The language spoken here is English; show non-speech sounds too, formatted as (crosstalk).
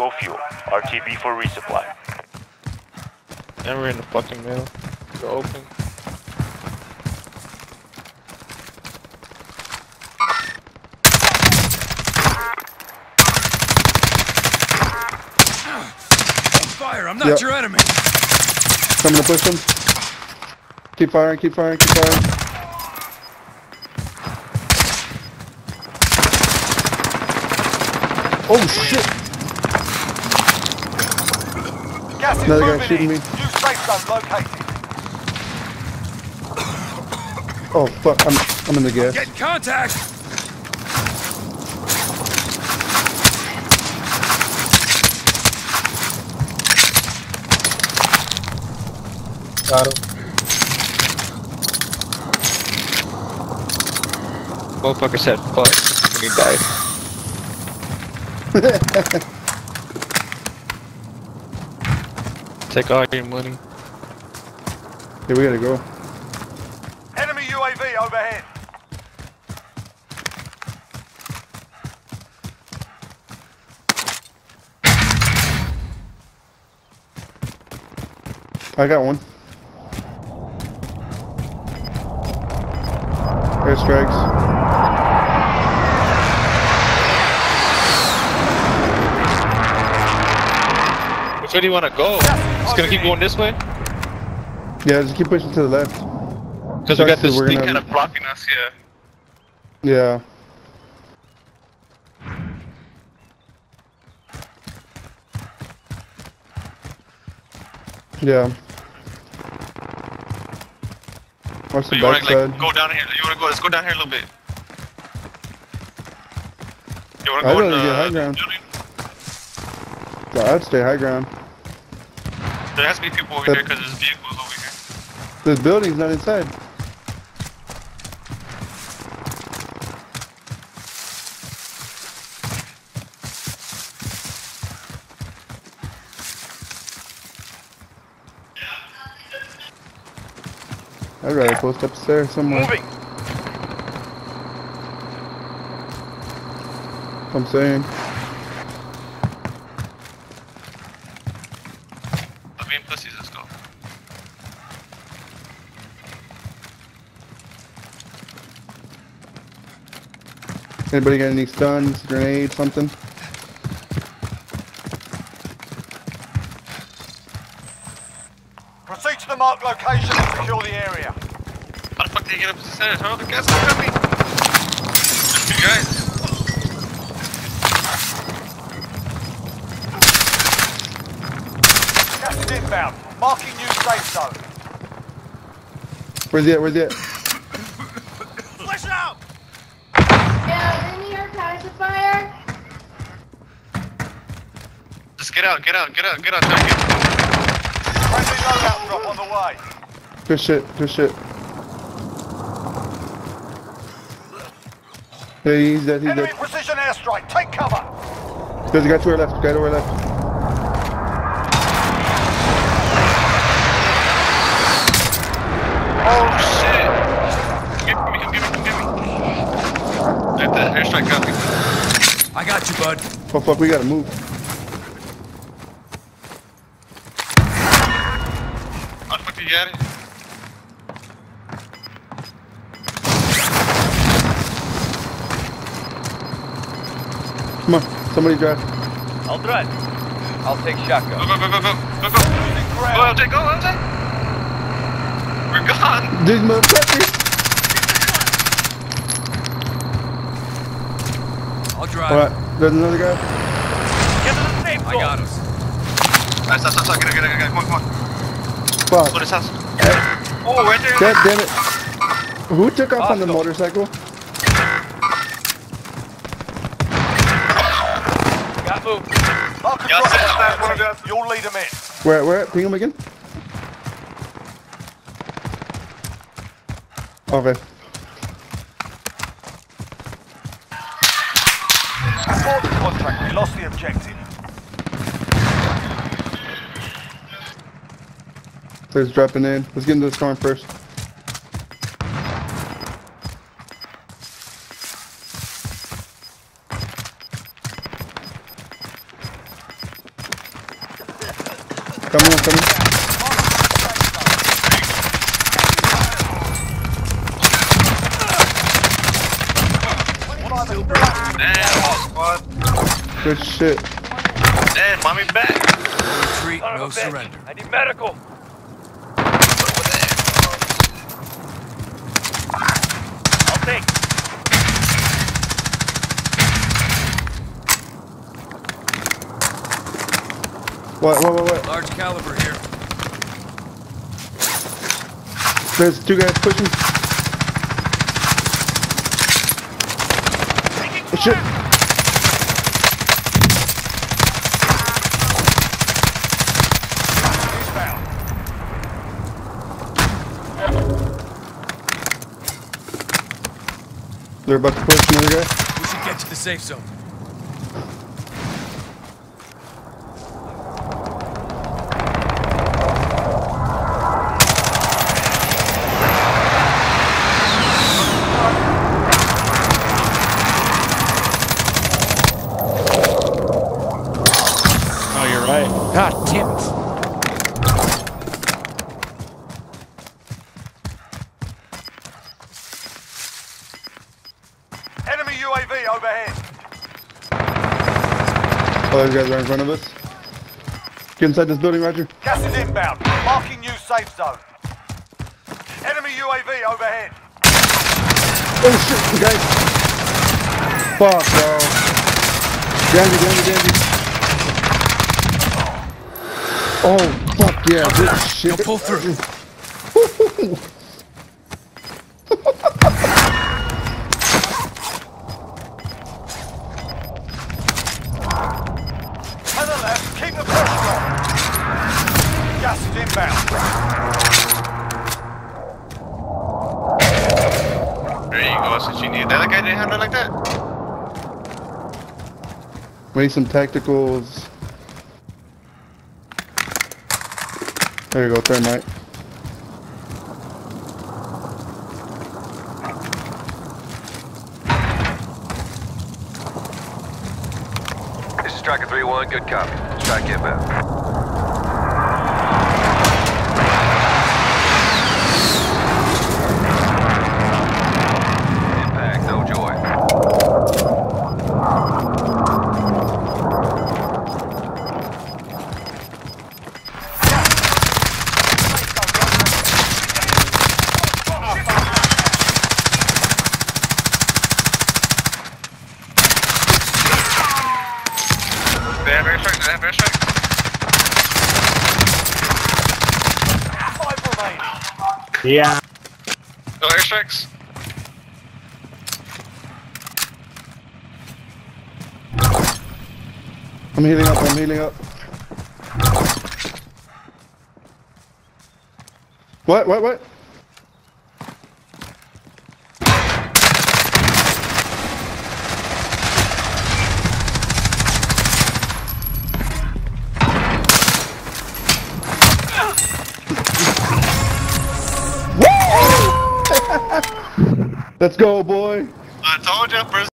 Tango fuel. RTB for resupply. And we're in the fucking middle. We're open. Fire, I'm not Yep. your enemy. Coming to push them. Keep firing, keep firing, keep firing. Oh shit! Gas is Another guy moving shooting in. me. New safe zone located. (coughs) Oh fuck, I'm I'm in the gas. Get in contact. Got him. Motherfucker said fuck when he died. (laughs) (laughs) Take all your money. Here we gotta go. Enemy UAV overhead. I got one. Airstrikes. Which way do you want to go? Just gonna keep going this way? Yeah, just keep pushing to the left. Because we got this thing gonna- kind of blocking us, yeah. Yeah. Yeah. Watch So the you want to like go down here? You want to go? Let's go down here a little bit. You want to I'd go in rather the get high ground. building? Yeah, I'd stay high ground. There has to be people over But- here because there's vehicles over here. This building's not inside. I'd rather post upstairs somewhere. Moving. I'm saying. I'm being pussies. Let's go. Anybody got any stuns, grenades, something? Proceed to the marked location and secure the area. How the fuck did you get up to the center? How the gas is coming? There's two guys. Gas is inbound. Marking new safe zone. Where's he at? Where's he at? Flash out. Yeah, in your pacifier. Just get out, get out, get out, get out. Try to get- Friendly loadout drop on the way. Good shit, good shit. Hey, he's dead, he's Enemy dead. precision airstrike. Take cover. There's a guy to our left, guy to our left. Oh shit! Give me, give me, give me, give me. Like that airstrike got me. I got you, bud. Oh fuck, we gotta move. How the fuck you get it? Come on, somebody drive. I'll drive. I'll take shotgun. Go, go, go, go, go, go, go. Go, LJ, go, LJ. We're gone. These motherfuckers. I'll drive. Alright, there's another guy. Get to the safe I got us. Alright, stop, stop, stop. Get it, get it, get it. Come on, come on. Fuck. Go to this house. Oh, right there. God damn it. Who took off on the Hostile. motorcycle? Got moved. Mark a Yeah, drop set on that the one team. down. You'll lead them in. Where, where? Ping him again? Okay. Caught contract. We lost the objective. Please dropping in. Let's get into the storm first. Come on. Damn, all squad. Good shit. Damn, mommy back. Retreat, no a bitch. surrender. I need medical. I'll take. What, what, what, what? Large caliber here. There's two guys pushing. Shit. Inbound. They're about to push another guy. We should get to the safe zone. Oh, you're right. God damn it. Enemy UAV overhead. Oh, those guys are in front of us. Get inside this building, Roger. Gas is inbound. Marking new safe zone. Enemy UAV overhead. Oh shit, you guys. Fuck, bro. Dandy, dandy, dandy. Oh, fuck yeah, good shit. Don't pull through. To the left, keep the pressure on. Gas is inbound. There you go, that's what you need. The other guy didn't have it like that? We need some tacticals. There you go, Third thermite. This is Striker 3-1, good copy. Strike inbound. Have airstrike, they have airstrike. Five. Yeah. No airstrikes. I'm healing up, I'm healing up. What, what, what? Let's go, boy. I told you,